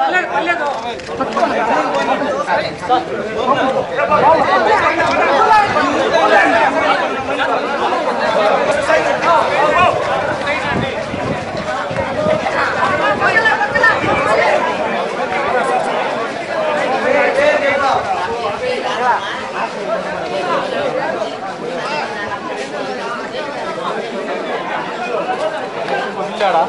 பல்ல பல்ல Clara.